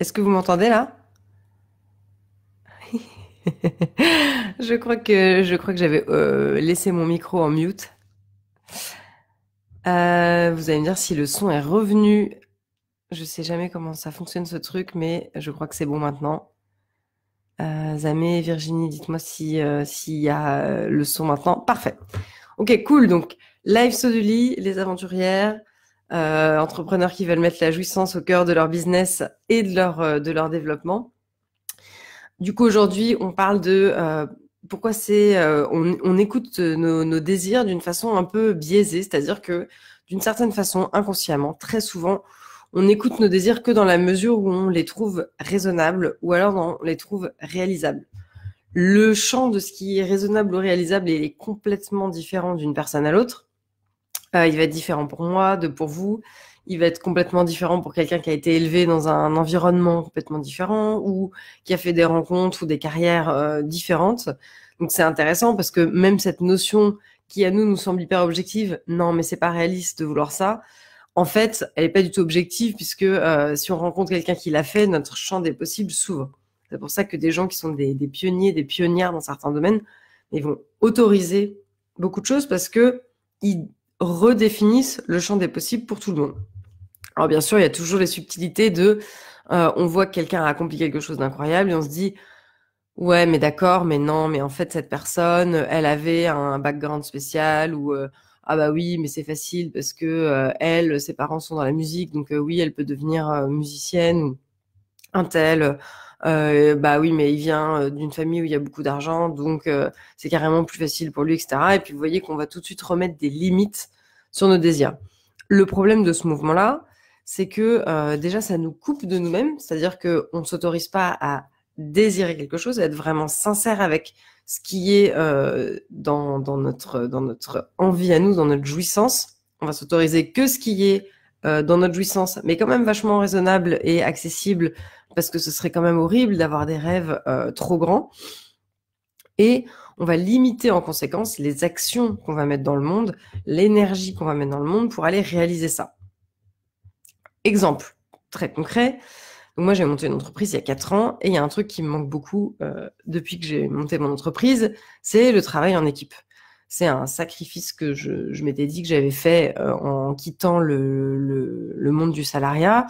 Est-ce que vous m'entendez là? Je crois que j'avais euh, laissé mon micro en mute. Euh, vous allez me dire si le son est revenu. Je sais jamais comment ça fonctionne ce truc, mais je crois que c'est bon maintenant. Euh, Zamé, Virginie, dites-moi si s'il y a le son maintenant. Parfait. Ok, cool. Donc live Soduli, les aventurières, entrepreneurs qui veulent mettre la jouissance au cœur de leur business et de leur de leur développement. Du coup, aujourd'hui, on parle de euh, pourquoi c'est, euh, on, écoute nos, désirs d'une façon un peu biaisée, c'est-à-dire que d'une certaine façon, inconsciemment, très souvent, on écoute nos désirs que dans la mesure où on les trouve raisonnables ou alors on les trouve réalisables. Le champ de ce qui est raisonnable ou réalisable est complètement différent d'une personne à l'autre. Euh, il va être différent pour moi, de pour vous il va être complètement différent pour quelqu'un qui a été élevé dans un environnement complètement différent ou qui a fait des rencontres ou des carrières euh, différentes. Donc c'est intéressant parce que même cette notion qui à nous nous semble hyper objective, non mais c'est pas réaliste de vouloir ça. En fait, elle est pas du tout objective puisque euh, si on rencontre quelqu'un qui l'a fait, notre champ des possibles s'ouvre. C'est pour ça que des gens qui sont des, des pionniers, des pionnières dans certains domaines, ils vont autoriser beaucoup de choses parce que ils redéfinissent le champ des possibles pour tout le monde. Alors bien sûr, il y a toujours les subtilités de euh, on voit que quelqu'un a accompli quelque chose d'incroyable et on se dit ouais mais d'accord mais non mais en fait cette personne elle avait un background spécial ou euh, ah bah oui mais c'est facile parce que euh, elle ses parents sont dans la musique donc oui elle peut devenir musicienne ou un tel bah oui mais il vient d'une famille où il y a beaucoup d'argent donc c'est carrément plus facile pour lui etc et puis vous voyez qu'on va tout de suite remettre des limites sur nos désirs le problème de ce mouvement là c'est que euh, déjà ça nous coupe de nous-mêmes, c'est-à-dire qu'on ne s'autorise pas à désirer quelque chose, à être vraiment sincère avec ce qui est euh, dans, notre, dans notre envie à nous, dans notre jouissance. On va s'autoriser que ce qui est euh, dans notre jouissance, mais quand même vachement raisonnable et accessible, parce que ce serait quand même horrible d'avoir des rêves trop grands. Et on va limiter en conséquence les actions qu'on va mettre dans le monde, l'énergie qu'on va mettre dans le monde pour aller réaliser ça. Exemple très concret. Moi, j'ai monté une entreprise il y a quatre ans et il y a un truc qui me manque beaucoup euh, depuis que j'ai monté mon entreprise, c'est le travail en équipe. C'est un sacrifice que je, m'étais dit que j'avais fait euh, en quittant le, monde du salariat.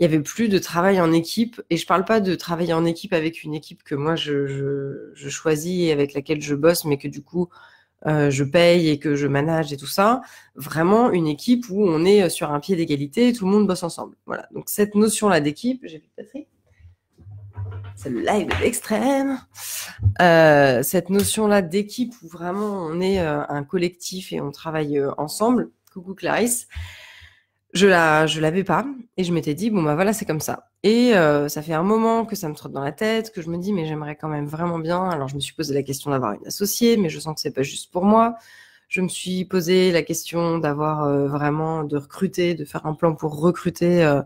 Il y avait plus de travail en équipe et je parle pas de travailler en équipe avec une équipe que moi je, choisis et avec laquelle je bosse, mais que du coup euh, je paye et que je manage et tout ça, vraiment une équipe où on est euh, sur un pied d'égalité et tout le monde bosse ensemble. Voilà. Donc cette notion-là d'équipe, j'ai vu Patrick. C'est le live de l'extrême. Euh, cette notion-là d'équipe où vraiment on est un collectif et on travaille ensemble. Coucou Clarisse. Je la, je l'avais pas et je m'étais dit bon bah voilà c'est comme ça. Et euh, ça fait un moment que ça me trotte dans la tête, que je me dis mais j'aimerais quand même vraiment bien. Alors je me suis posé la question d'avoir une associée, mais je sens que c'est pas juste pour moi. Je me suis posé la question d'avoir euh, vraiment de recruter, de faire un plan pour recruter euh,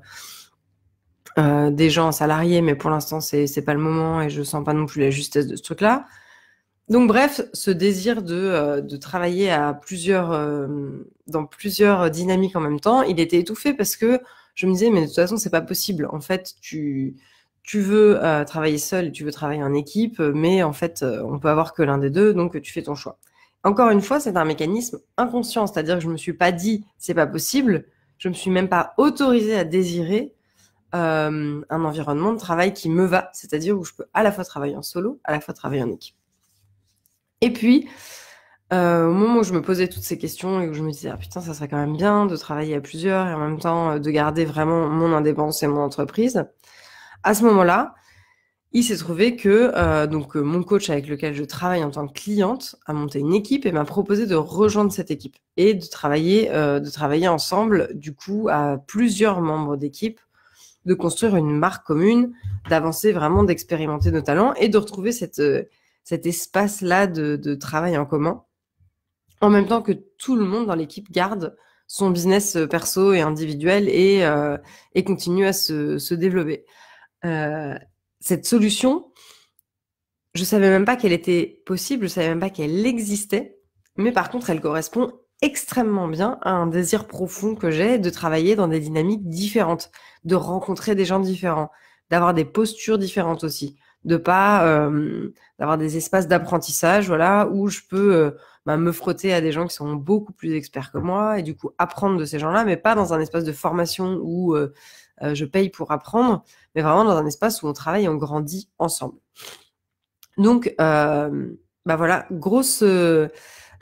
euh des gens salariés, mais pour l'instant c'est c'est pas le moment et je sens pas non plus la justesse de ce truc-là. Donc bref, ce désir de, de travailler plusieurs dans plusieurs dynamiques en même temps, il était étouffé parce que je me disais, mais de toute façon, c'est pas possible. En fait, tu, veux euh, travailler seul, tu veux travailler en équipe, mais en fait, euh, on peut avoir que l'un des deux, donc tu fais ton choix. Encore une fois, c'est un mécanisme inconscient, c'est-à-dire que je me suis pas dit c'est pas possible, je me suis même pas autorisée à désirer euh, un environnement de travail qui me va, c'est-à-dire où je peux à la fois travailler en solo, à la fois travailler en équipe. Et puis, euh, au moment où je me posais toutes ces questions et où je me disais, ah putain, ça serait quand même bien de travailler à plusieurs et en même temps euh, de garder vraiment mon indépendance et mon entreprise. À ce moment-là, il s'est trouvé que euh, donc mon coach avec lequel je travaille en tant que cliente a monté une équipe et m'a proposé de rejoindre cette équipe et de travailler de travailler ensemble du coup à plusieurs membres d'équipe, de construire une marque commune, d'avancer vraiment, d'expérimenter nos talents et de retrouver cette cet espace là de, travail en commun en même temps que tout le monde dans l'équipe garde son business euh, perso et individuel et, euh, continue à se, développer. Euh, cette solution, je savais même pas qu'elle était possible, je savais même pas qu'elle existait, mais par contre, elle correspond extrêmement bien à un désir profond que j'ai de travailler dans des dynamiques différentes, de rencontrer des gens différents. d'avoir des postures différentes aussi, de pas d'avoir des espaces d'apprentissage, voilà, où je peux bah, me frotter à des gens qui sont beaucoup plus experts que moi et du coup apprendre de ces gens-là, mais pas dans un espace de formation où je paye pour apprendre, mais vraiment dans un espace où on travaille et on grandit ensemble. Donc, bah voilà, grosse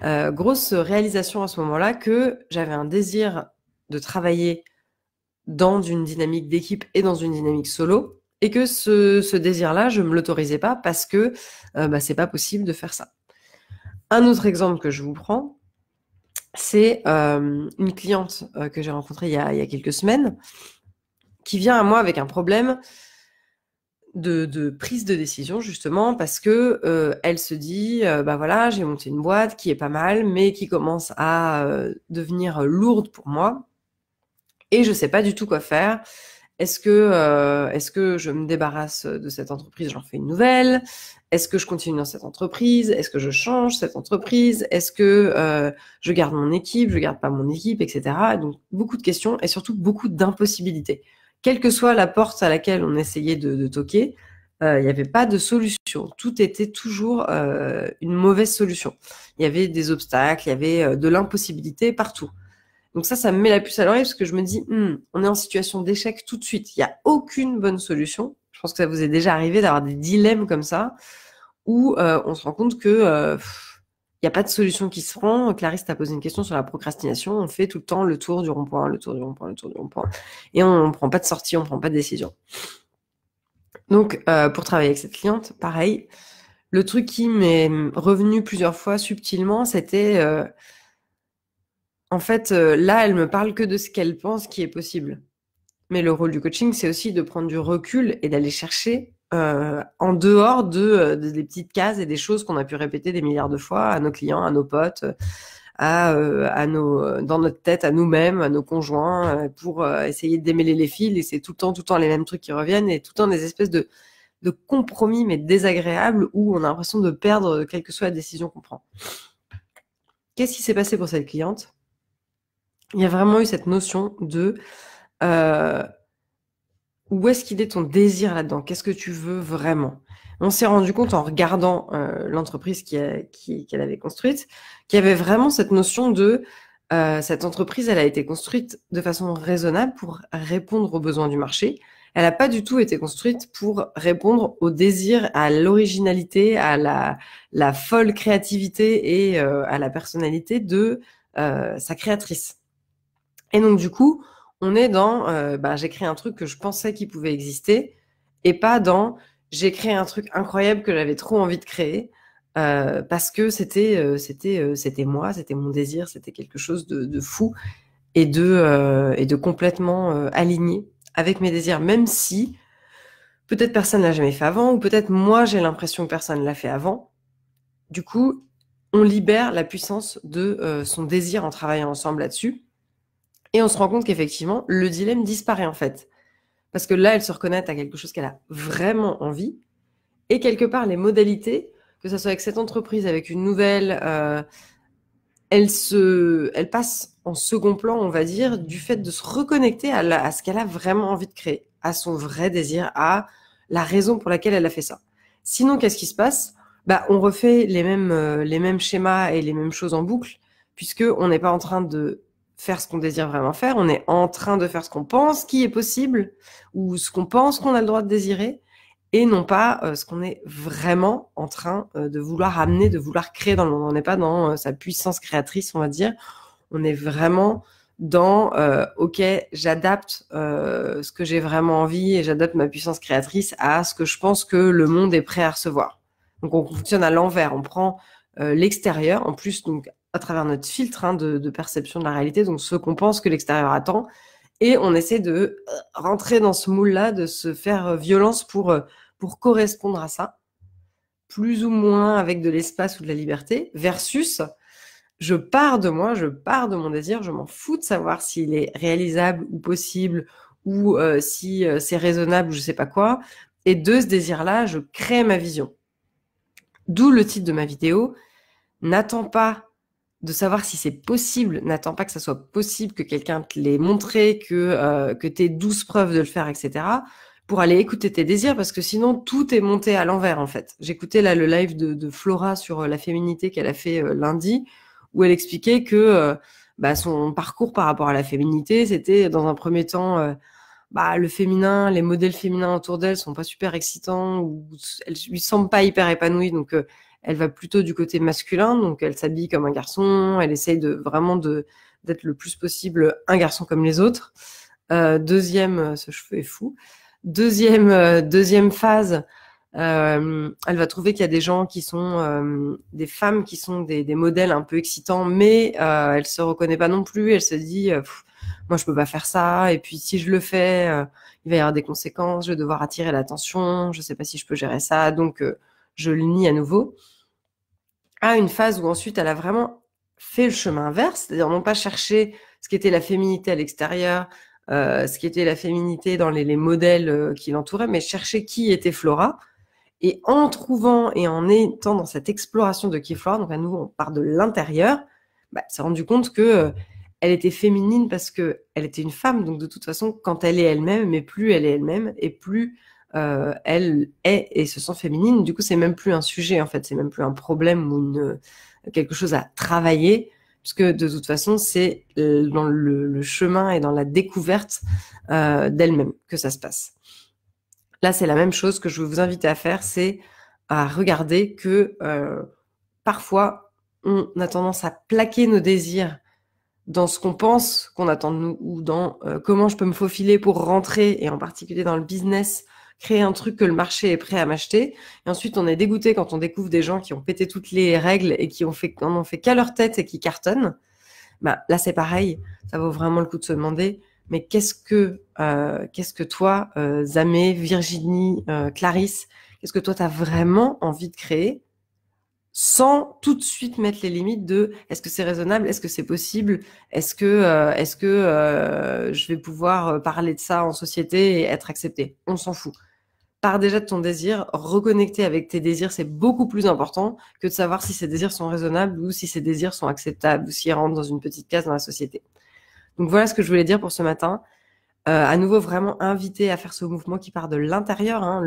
grosse réalisation à ce moment-là que j'avais un désir de travailler dans une dynamique d'équipe et dans une dynamique solo, et que ce, désir-là, je me l'autorisais pas parce que euh, bah, c'est pas possible de faire ça. Un autre exemple que je vous prends, c'est euh, une cliente euh, que j'ai rencontrée il y, a, quelques semaines, qui vient à moi avec un problème de, prise de décision justement parce que elle se dit bah voilà j'ai monté une boîte qui est pas mal mais qui commence à devenir lourde pour moi et je sais pas du tout quoi faire. Est-ce que, euh, est-ce que je me débarrasse de cette entreprise, j'en fais une nouvelle? Est-ce que je continue dans cette entreprise? Est-ce que je change cette entreprise? Est-ce que euh, je garde mon équipe Je garde pas mon équipe, etc. Donc beaucoup de questions et surtout beaucoup d'impossibilités. Quelle que soit la porte à laquelle on essayait de, toquer, euh, il n'y avait pas de solution. Tout était toujours une mauvaise solution. Il y avait des obstacles, il y avait de l'impossibilité partout. Donc ça, ça me met la puce à l'oreille parce que je me dis, hmm, on est en situation d'échec tout de suite. Il n'y a aucune bonne solution. Je pense que ça vous est déjà arrivé d'avoir des dilemmes comme ça où euh, on se rend compte que euh, il n'y a pas de solution qui se prend. Clarisse t'a posé une question sur la procrastination. On fait tout le temps le tour du rond-point, le tour du rond-point, le tour du rond-point. Et on ne prend pas de sortie, on ne prend pas de décision. Donc, euh, pour travailler avec cette cliente, pareil. Le truc qui m'est revenu plusieurs fois subtilement, c'était en fait, euh, là, elle me parle que de ce qu'elle pense qui est possible. Mais le rôle du coaching, c'est aussi de prendre du recul et d'aller chercher euh, en dehors de, des petites cases et des choses qu'on a pu répéter des milliards de fois à nos clients, à nos potes, à, euh, nos, dans notre tête, à nous-mêmes, à nos conjoints, pour essayer de démêler les fils. Et c'est tout le temps, tout le temps les mêmes trucs qui reviennent et tout le temps des espèces de compromis mais désagréables où on a l'impression de perdre quelle que soit la décision qu'on prend. Qu'est-ce qui s'est passé pour cette cliente? Il y a vraiment eu cette notion de euh, où est-ce qu'il est ton désir là-dedans? Qu'est-ce que tu veux vraiment? On s'est rendu compte en regardant euh, l'entreprise qu'elle avait construite qu'il y avait vraiment cette notion de euh, cette entreprise, elle a été construite de façon raisonnable pour répondre aux besoins du marché. Elle n'a pas du tout été construite pour répondre au désir, à l'originalité, à la, folle créativité et à la personnalité de sa créatrice. Et donc, du coup, on est dans euh, bah, j'ai créé un truc que je pensais qu'il pouvait exister et pas dans j'ai créé un truc incroyable que j'avais trop envie de créer euh, parce que c'était euh, c'était moi, c'était mon désir, c'était quelque chose de, fou et de et complètement aligné avec mes désirs, même si peut-être personne l'a jamais fait avant ou peut-être moi j'ai l'impression que personne l'a fait avant. Du coup, on libère la puissance de son désir en travaillant ensemble là-dessus et on se rend compte qu'effectivement, le dilemme disparaît en fait. Parce que là, elle se reconnaît à quelque chose qu'elle a vraiment envie. Et quelque part, les modalités, que ce soit avec cette entreprise, avec une nouvelle, euh, elle, se, elle passe en second plan, on va dire, du fait de se reconnecter à, à ce qu'elle a vraiment envie de créer, à son vrai désir, à la raison pour laquelle elle a fait ça. Sinon, qu'est-ce qui se passe? Bah, On refait les mêmes, euh, les mêmes schémas et les mêmes choses en boucle, puisque on n'est pas en train de faire ce qu'on désire vraiment faire, on est en train de faire ce qu'on pense qui est possible ou ce qu'on pense qu'on a le droit de désirer et non pas euh, ce qu'on est vraiment en train euh, de vouloir amener, de vouloir créer dans le monde. On n'est pas dans euh, sa puissance créatrice, on va dire. On est vraiment dans OK, j'adapte ce que j'ai vraiment envie et j'adapte ma puissance créatrice à ce que je pense que le monde est prêt à recevoir. Donc on fonctionne à l'envers, on prend l'extérieur en plus donc à travers notre filtre hein, de, perception de la réalité, donc ce qu'on pense que l'extérieur attend, et on essaie de euh, rentrer dans ce moule-là, de se faire euh, violence pour, euh, pour correspondre à ça, plus ou moins avec de l'espace ou de la liberté, versus je pars de moi, je pars de mon désir, je m'en fous de savoir s'il est réalisable ou possible, ou si c'est raisonnable ou je sais pas quoi, et de ce désir-là, je crée ma vision. D'où le titre de ma vidéo, n'attends pas de savoir si c'est possible. N'attends pas que ça soit possible, que quelqu'un te l'ait montré, que, euh, que tu aies 12 preuves de le faire, etc. pour aller écouter tes désirs parce que sinon tout est monté à l'envers en fait. J'écoutais là le live de, Flora sur euh, la féminité qu'elle a fait euh, lundi où elle expliquait que bah, son parcours par rapport à la féminité, c'était dans un premier temps bah, le féminin, les modèles féminins autour d'elle sont pas super excitants ou elle lui semble pas hyper épanouie donc elle va plutôt du côté masculin donc elle s'habille comme un garçon, elle essaye de vraiment d'être le plus possible un garçon comme les autres. deuxième, ce cheveu est fou. Deuxième, euh, deuxième phase, euh, elle va trouver qu'il y a des gens qui sont euh, des femmes qui sont des, des, modèles un peu excitants, mais euh, elle se reconnaît pas non plus. Elle se dit, moi je peux pas faire ça. Et puis si je le fais, il va y avoir des conséquences. Je vais devoir attirer l'attention. Je sais pas si je peux gérer ça, donc je le nie à nouveau. À une phase où ensuite elle a vraiment fait le chemin inverse, c'est-à-dire non pas chercher ce qu'était la féminité à l'extérieur, euh, ce qui était la féminité dans les, modèles euh, qui l'entouraient, mais chercher qui était Flora. Et en trouvant et en étant dans cette exploration de Flora, donc à nouveau on part de l'intérieur, bah, s'est rendu compte que euh, elle était féminine parce que elle était une femme, donc de toute façon quand elle est elle-même, mais plus elle est elle-même et plus elle est et se sent féminine, du coup c'est même plus un sujet en fait, c'est même plus un problème ou une quelque chose à travailler puisque de toute façon, c'est euh, dans le, chemin et dans la découverte euh, d'elle-même que ça se passe. Là, c'est la même chose que je veux vous inviter à faire, c'est à regarder que euh, parfois, on a tendance à plaquer nos désirs dans ce qu'on pense qu'on attend de nous ou dans comment je peux me faufiler pour rentrer, et en particulier dans le business créer un truc que le marché est prêt à m'acheter. Et ensuite, on est dégoûté quand on découvre des gens qui ont pété toutes les règles et qui ont fait, en ont fait qu'à leur tête et qui cartonnent. Bah, là, c'est pareil. Ça vaut vraiment le coup de se demander, mais qu'est-ce que, euh, qu'est-ce que toi, euh, Zamé, Virginie, euh, Clarisse, qu'est-ce que toi, tu as vraiment envie de créer sans tout de suite mettre les limites de est-ce que c'est raisonnable, est-ce que c'est possible, est-ce que euh, est-ce que je vais pouvoir parler de ça en société et être accepté. On s'en fout pars déjà de ton désir, reconnecter avec tes désirs, c'est beaucoup plus important que de savoir si ces désirs sont raisonnables ou si ces désirs sont acceptables ou s'ils rentrent dans une petite case dans la société. Donc voilà ce que je voulais dire pour ce matin. Euh, à nouveau, vraiment inviter à faire ce mouvement qui part de l'intérieur. Hein,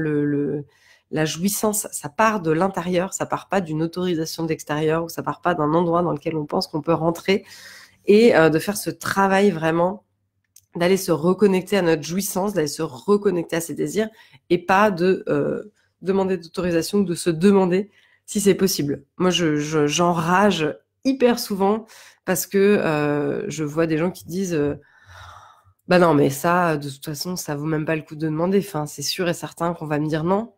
la jouissance, ça part de l'intérieur, ça part pas d'une autorisation d'extérieur ou ça part pas d'un endroit dans lequel on pense qu'on peut rentrer et euh, de faire ce travail vraiment d'aller se reconnecter à notre jouissance, d'aller se reconnecter à ses désirs et pas de euh, demander d'autorisation, de se demander si c'est possible. Moi, je, j'enrage hyper souvent parce que euh, je vois des gens qui disent euh, bah non, mais ça, de toute façon, ça vaut même pas le coup de demander. Enfin, c'est sûr et certain qu'on va me dire non.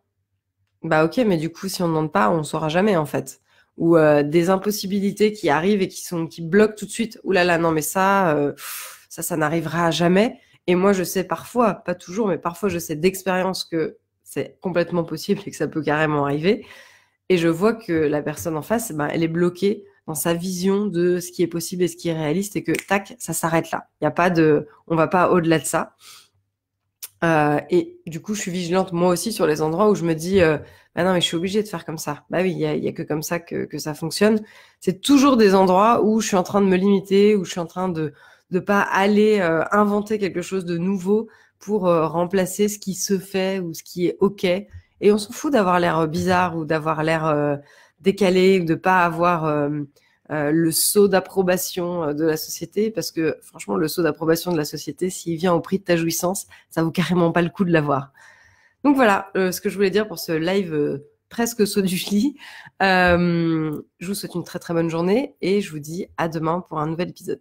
Bah ok, mais du coup, si on ne demande pas, on saura jamais en fait. Ou des impossibilités qui arrivent et qui sont qui bloquent tout de suite. Ouh là là, non mais ça, ça, ça n'arrivera jamais. Et moi, je sais parfois, pas toujours, mais parfois, je sais d'expérience que c'est complètement possible et que ça peut carrément arriver. Et je vois que la personne en face, ben, elle est bloquée dans sa vision de ce qui est possible et ce qui est réaliste et que tac, ça s'arrête là. Il n'y a pas de, on va pas au-delà de ça. Euh, et du coup, je suis vigilante moi aussi sur les endroits où je me dis, euh, bah non, mais je suis obligée de faire comme ça. Bah oui, il y a, que comme ça que, ça fonctionne. C'est toujours des endroits où je suis en train de me limiter, où je suis en train de de pas aller euh, inventer quelque chose de nouveau pour euh, remplacer ce qui se fait ou ce qui est ok. Et on s'en fout d'avoir l'air euh, bizarre ou d'avoir l'air décalé ou de pas avoir le saut d'approbation de la société parce que franchement le saut d'approbation de la société s'il vient au prix de ta jouissance ça vaut carrément pas le coup de l'avoir. Donc voilà ce que je voulais dire pour ce live presque saut du lit. Je vous souhaite une très très bonne journée et je vous dis à demain pour un nouvel épisode